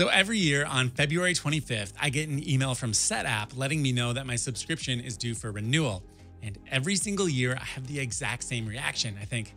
So every year on February 25th, I get an email from SetApp letting me know that my subscription is due for renewal. And every single year, I have the exact same reaction. I think,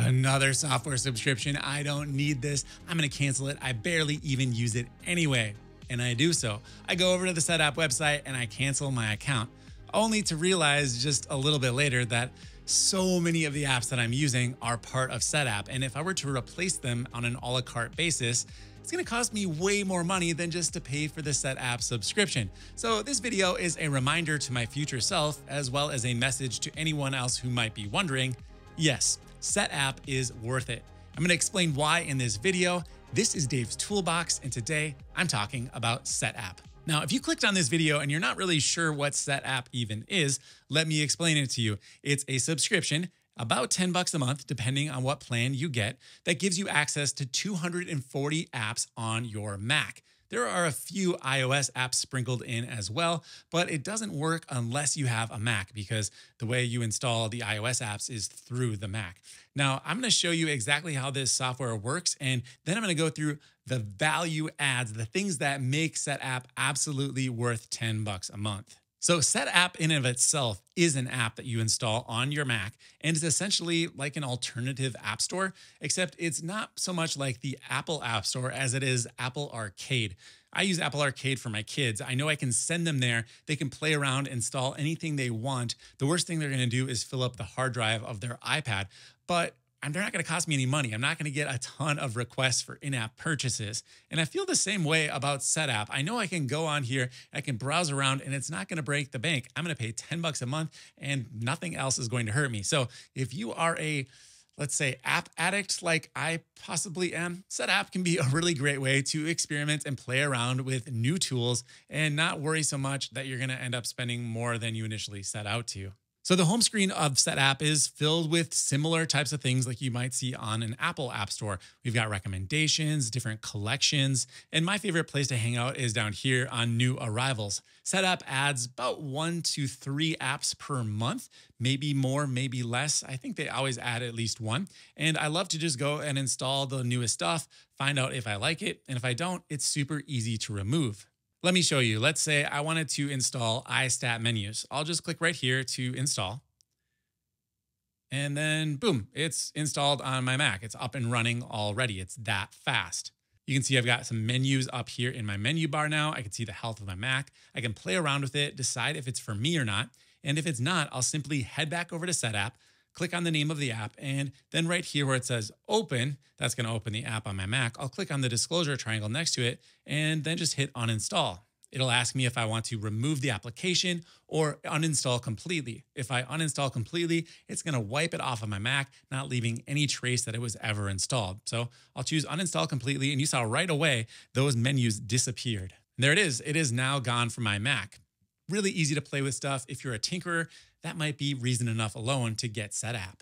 another software subscription. I don't need this. I'm going to cancel it. I barely even use it anyway. And I do so. I go over to the SetApp website and I cancel my account, only to realize just a little bit later that so many of the apps that I'm using are part of SetApp. And if I were to replace them on an a la carte basis, it's gonna cost me way more money than just to pay for the SetApp subscription. So this video is a reminder to my future self, as well as a message to anyone else who might be wondering, yes, SetApp is worth it. I'm gonna explain why in this video. This is Dave's Toolbox, and today I'm talking about SetApp. Now, if you clicked on this video and you're not really sure what Setapp even is, let me explain it to you. It's a subscription, about 10 bucks a month, depending on what plan you get, that gives you access to 240 apps on your Mac. There are a few iOS apps sprinkled in as well, but it doesn't work unless you have a Mac because the way you install the iOS apps is through the Mac. Now, I'm going to show you exactly how this software works, and then I'm going to go through the value adds, the things that make SetApp absolutely worth 10 bucks a month. So Setapp in and of itself is an app that you install on your Mac and is essentially like an alternative app store, except it's not so much like the Apple App Store as it is Apple Arcade. I use Apple Arcade for my kids. I know I can send them there. They can play around, install anything they want. The worst thing they're going to do is fill up the hard drive of their iPad. But they're not going to cost me any money. I'm not going to get a ton of requests for in app purchases. And I feel the same way about SetApp. I know I can go on here, I can browse around, and it's not going to break the bank. I'm going to pay 10 bucks a month, and nothing else is going to hurt me. So if you are a let's say app addict like I possibly am, SetApp can be a really great way to experiment and play around with new tools and not worry so much that you're going to end up spending more than you initially set out to. So the home screen of Setapp is filled with similar types of things like you might see on an Apple App Store. We've got recommendations, different collections, and my favorite place to hang out is down here on new arrivals. SetApp adds about one to three apps per month, maybe more, maybe less. I think they always add at least one. And I love to just go and install the newest stuff, find out if I like it, and if I don't, it's super easy to remove. Let me show you. Let's say I wanted to install iStat menus. I'll just click right here to install. And then boom, it's installed on my Mac. It's up and running already. It's that fast. You can see I've got some menus up here in my menu bar now. I can see the health of my Mac. I can play around with it, decide if it's for me or not. And if it's not, I'll simply head back over to SetApp, click on the name of the app, and then right here where it says open, that's going to open the app on my Mac. I'll click on the disclosure triangle next to it and then just hit uninstall. It'll ask me if I want to remove the application or uninstall completely. If I uninstall completely, it's going to wipe it off of my Mac, not leaving any trace that it was ever installed. So I'll choose uninstall completely, and you saw right away those menus disappeared. And there it is. It is now gone from my Mac. Really easy to play with stuff. If you're a tinkerer, that might be reason enough alone to get SetApp.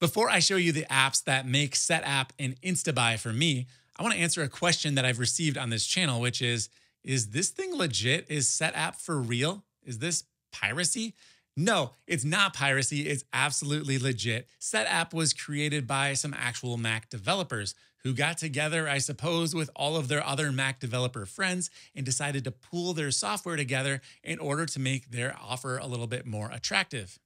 Before I show you the apps that make SetApp an insta-buy for me, I want to answer a question that I've received on this channel, which is, is this thing legit? Is SetApp for real? Is this piracy? No, it's not piracy. It's absolutely legit. SetApp was created by some actual Mac developers who got together, I suppose, with all of their other Mac developer friends and decided to pool their software together in order to make their offer a little bit more attractive.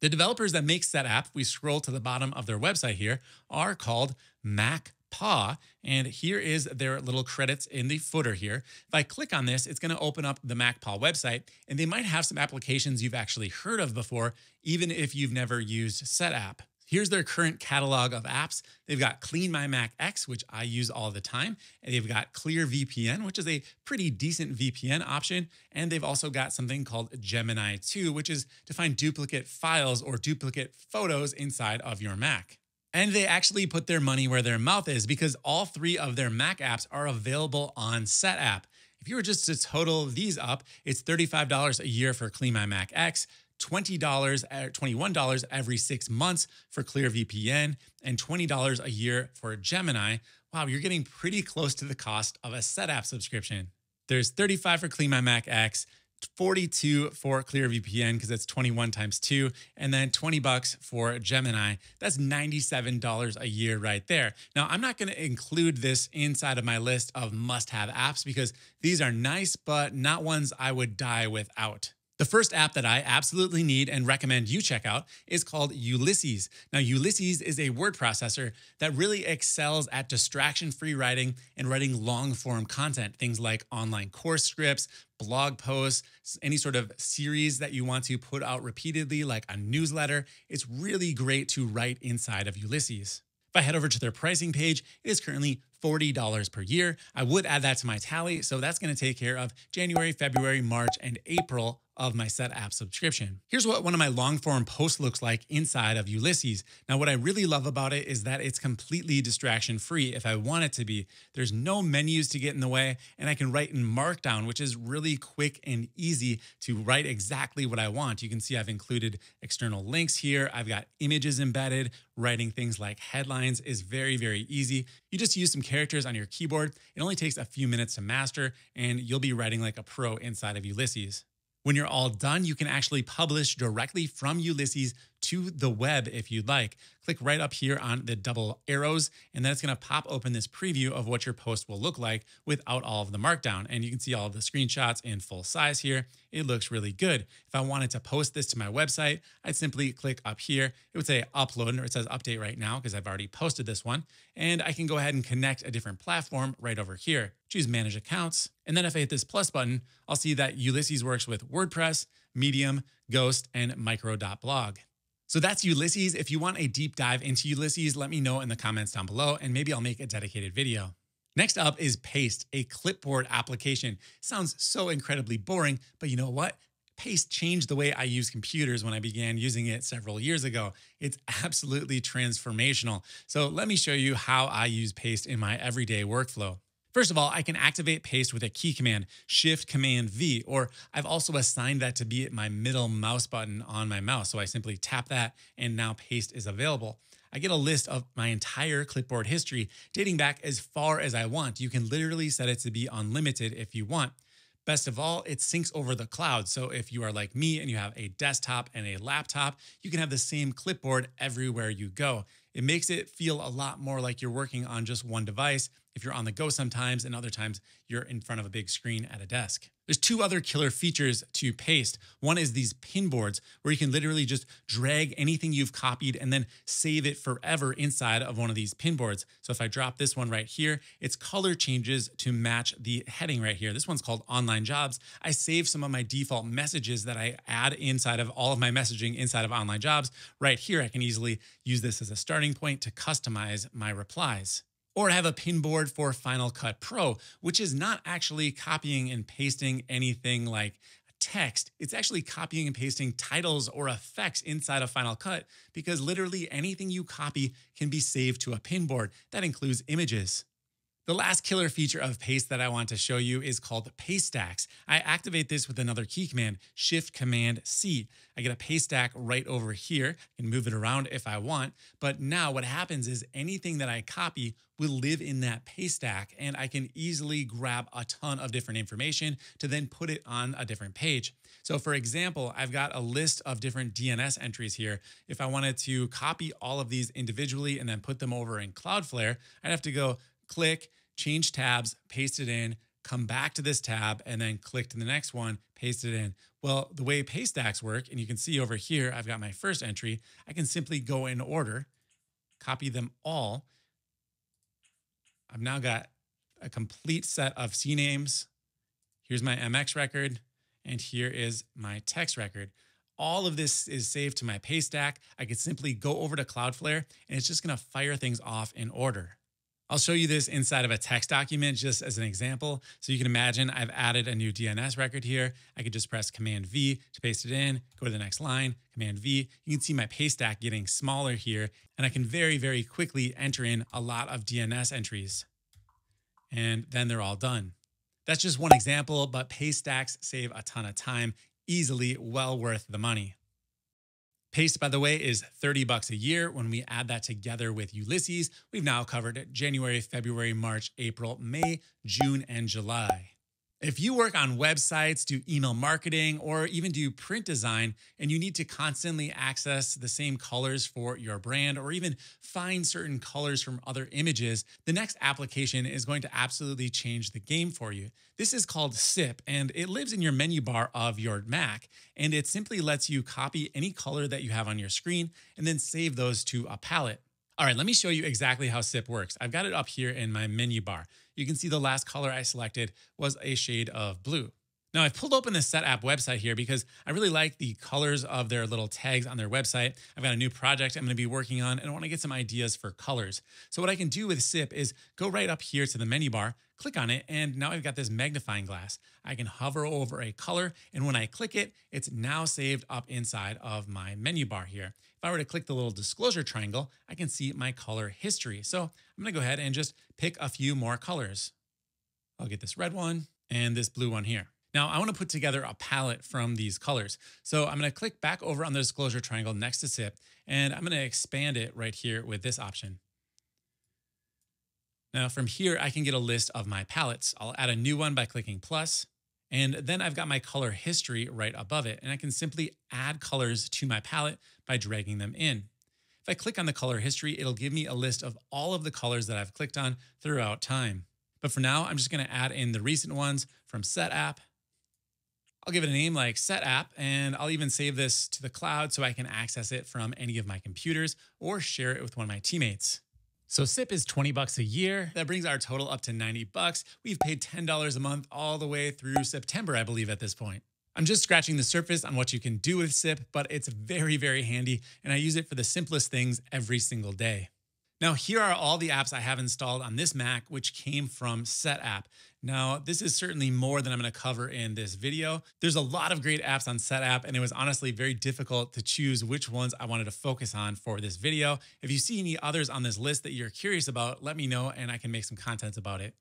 The developers that make SetApp, we scroll to the bottom of their website here, are called Mac Paw. And here is their little credits in the footer here. If I click on this, it's going to open up the MacPaw website, and they might have some applications you've actually heard of before, even if you've never used SetApp. Here's their current catalog of apps. They've got CleanMyMac X, which I use all the time. And they've got ClearVPN, which is a pretty decent VPN option. And they've also got something called Gemini 2, which is to find duplicate files or duplicate photos inside of your Mac. And they actually put their money where their mouth is because all three of their Mac apps are available on SetApp. If you were just to total these up, it's $35 a year for Clean My Mac X, $20, uh, $21 every six months for ClearVPN, and $20 a year for Gemini. Wow, you're getting pretty close to the cost of a SetApp subscription. There's 35 for CleanMyMac X, 42 for ClearVPN because it's 21 times 2 and then 20 bucks for Gemini. That's $97 a year right there. Now, I'm not going to include this inside of my list of must-have apps because these are nice but not ones I would die without. The first app that I absolutely need and recommend you check out is called Ulysses. Now, Ulysses is a word processor that really excels at distraction free writing and writing long form content, things like online course scripts, blog posts, any sort of series that you want to put out repeatedly, like a newsletter. It's really great to write inside of Ulysses. If I head over to their pricing page, it is currently $40 per year. I would add that to my tally, so that's going to take care of January, February, March, and April of my Setapp subscription. Here's what one of my long form posts looks like inside of Ulysses. Now, what I really love about it is that it's completely distraction free if I want it to be. There's no menus to get in the way, and I can write in Markdown, which is really quick and easy to write exactly what I want. You can see I've included external links here. I've got images embedded. Writing things like headlines is very, very easy. You just use some characters on your keyboard. It only takes a few minutes to master, and you'll be writing like a pro inside of Ulysses. When you're all done, you can actually publish directly from Ulysses to the web if you'd like. Click right up here on the double arrows, and then it's going to pop open this preview of what your post will look like without all of the markdown. And you can see all the screenshots in full size here. It looks really good. If I wanted to post this to my website, I'd simply click up here. It would say upload, or it says update right now because I've already posted this one. And I can go ahead and connect a different platform right over here. Choose manage accounts. And then if I hit this plus button, I'll see that Ulysses works with WordPress, Medium, Ghost, and Micro.blog. So that's Ulysses. If you want a deep dive into Ulysses, let me know in the comments down below and maybe I'll make a dedicated video. Next up is Paste, a clipboard application. Sounds so incredibly boring, but you know what? Paste changed the way I use computers when I began using it several years ago. It's absolutely transformational. So let me show you how I use Paste in my everyday workflow. First of all, I can activate paste with a key command, Shift Command V, or I've also assigned that to be my middle mouse button on my mouse. So I simply tap that and now paste is available. I get a list of my entire clipboard history dating back as far as I want. You can literally set it to be unlimited if you want. Best of all, it syncs over the cloud. So if you are like me and you have a desktop and a laptop, you can have the same clipboard everywhere you go. It makes it feel a lot more like you're working on just one device if you're on the go sometimes, and other times you're in front of a big screen at a desk. There's two other killer features to Paste. One is these pin boards where you can literally just drag anything you've copied and then save it forever inside of one of these pin boards. So if I drop this one right here, its color changes to match the heading right here. This one's called Online Jobs. I save some of my default messages that I add inside of all of my messaging inside of Online Jobs. Right here, I can easily use this as a starting point to customize my replies or have a pinboard for Final Cut Pro, which is not actually copying and pasting anything like text. It's actually copying and pasting titles or effects inside of Final Cut because literally anything you copy can be saved to a pinboard. That includes images. The last killer feature of Paste that I want to show you is called Paste Stacks. I activate this with another key command, Shift Command C. I get a paste stack right over here and move it around if I want. But now what happens is anything that I copy will live in that paste stack and I can easily grab a ton of different information to then put it on a different page. So for example, I've got a list of different DNS entries here. If I wanted to copy all of these individually and then put them over in Cloudflare, I'd have to go click, change tabs, paste it in, come back to this tab, and then click to the next one, paste it in. Well, the way paste stacks work, and you can see over here, I've got my first entry. I can simply go in order, copy them all. I've now got a complete set of CNAMEs. Here's my MX record, and here is my text record. All of this is saved to my paste stack. I could simply go over to Cloudflare, and it's just gonna fire things off in order. I'll show you this inside of a text document just as an example. So you can imagine I've added a new DNS record here. I could just press Command V to paste it in, go to the next line, Command V. You can see my paste stack getting smaller here, and I can very, very quickly enter in a lot of DNS entries. And then they're all done. That's just one example, but paste stacks save a ton of time, easily well worth the money. Paste, by the way, is 30 bucks a year. When we add that together with Ulysses, we've now covered January, February, March, April, May, June, and July. If you work on websites, do email marketing, or even do print design, and you need to constantly access the same colors for your brand, or even find certain colors from other images, the next application is going to absolutely change the game for you. This is called SIP, and it lives in your menu bar of your Mac, and it simply lets you copy any color that you have on your screen and then save those to a palette. All right, let me show you exactly how SIP works. I've got it up here in my menu bar. You can see the last color I selected was a shade of blue. Now I've pulled open the Setapp website here because I really like the colors of their little tags on their website. I've got a new project I'm going to be working on and I want to get some ideas for colors. So what I can do with SIP is go right up here to the menu bar, click on it, and now I've got this magnifying glass. I can hover over a color and when I click it, it's now saved up inside of my menu bar here. If I were to click the little disclosure triangle, I can see my color history. So I'm going to go ahead and just pick a few more colors. I'll get this red one and this blue one here. Now I want to put together a palette from these colors. So I'm going to click back over on the disclosure triangle next to SIP, and I'm going to expand it right here with this option. Now from here, I can get a list of my palettes. I'll add a new one by clicking plus, and then I've got my color history right above it, and I can simply add colors to my palette by dragging them in. If I click on the color history, it'll give me a list of all of the colors that I've clicked on throughout time. But for now, I'm just going to add in the recent ones from SetApp I'll give it a name like Set App, and I'll even save this to the cloud so I can access it from any of my computers or share it with one of my teammates. So SIP is 20 bucks a year. That brings our total up to 90 bucks. We've paid $10 a month all the way through September, I believe, at this point. I'm just scratching the surface on what you can do with SIP, but it's very, very handy, and I use it for the simplest things every single day. Now, here are all the apps I have installed on this Mac, which came from SetApp. Now, this is certainly more than I'm going to cover in this video. There's a lot of great apps on SetApp, and it was honestly very difficult to choose which ones I wanted to focus on for this video. If you see any others on this list that you're curious about, let me know and I can make some content about it.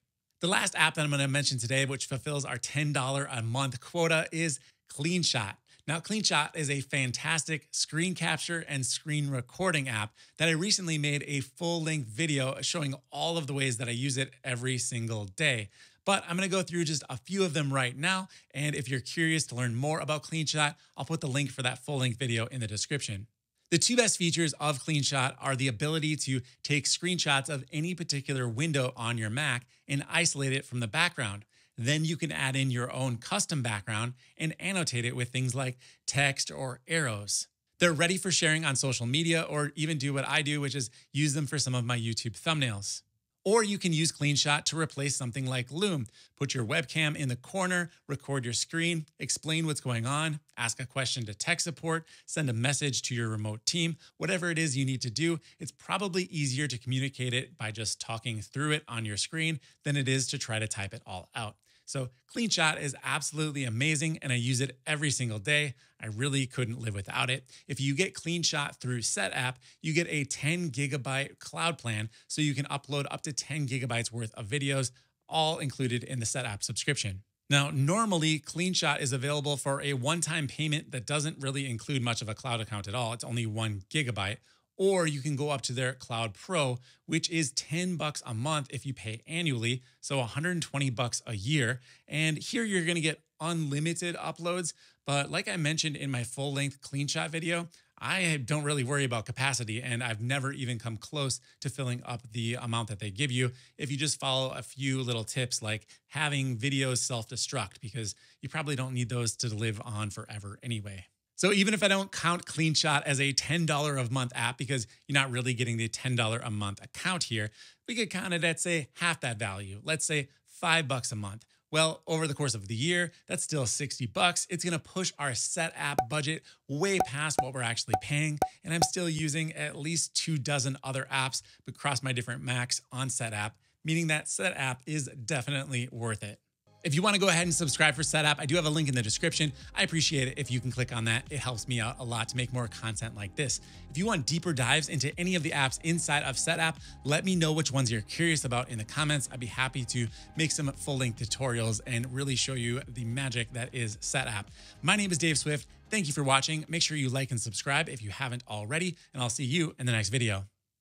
The last app that I'm going to mention today, which fulfills our $10 a month quota, is CleanShot. Now, CleanShot is a fantastic screen capture and screen recording app that I recently made a full length video showing all of the ways that I use it every single day. But I'm going to go through just a few of them right now. And if you're curious to learn more about CleanShot, I'll put the link for that full length video in the description. The two best features of CleanShot are the ability to take screenshots of any particular window on your Mac and isolate it from the background. Then you can add in your own custom background and annotate it with things like text or arrows. They're ready for sharing on social media or even do what I do, which is use them for some of my YouTube thumbnails. Or you can use CleanShot to replace something like Loom. Put your webcam in the corner, record your screen, explain what's going on, ask a question to tech support, send a message to your remote team, whatever it is you need to do. It's probably easier to communicate it by just talking through it on your screen than it is to try to type it all out. So CleanShot is absolutely amazing and I use it every single day. I really couldn't live without it. If you get CleanShot through SetApp, you get a 10 gigabyte cloud plan so you can upload up to 10 gigabytes worth of videos, all included in the SetApp subscription. Now, normally CleanShot is available for a one-time payment that doesn't really include much of a cloud account at all. It's only one gigabyte or you can go up to their Cloud Pro, which is 10 bucks a month if you pay annually, so 120 bucks a year. And here you're going to get unlimited uploads, but like I mentioned in my full-length CleanShot video, I don't really worry about capacity and I've never even come close to filling up the amount that they give you if you just follow a few little tips like having videos self-destruct because you probably don't need those to live on forever anyway. So even if I don't count CleanShot as a $10 a month app because you're not really getting the $10 a month account here, we could count it at say half that value. Let's say 5 bucks a month. Well, over the course of the year, that's still 60 bucks. It's going to push our Setapp budget way past what we're actually paying. And I'm still using at least two dozen other apps across my different Macs on Setapp, meaning that Setapp is definitely worth it. If you want to go ahead and subscribe for SetApp, I do have a link in the description. I appreciate it if you can click on that. It helps me out a lot to make more content like this. If you want deeper dives into any of the apps inside of SetApp, let me know which ones you're curious about in the comments. I'd be happy to make some full-length tutorials and really show you the magic that is SetApp. My name is Dave Swift. Thank you for watching. Make sure you like and subscribe if you haven't already, and I'll see you in the next video.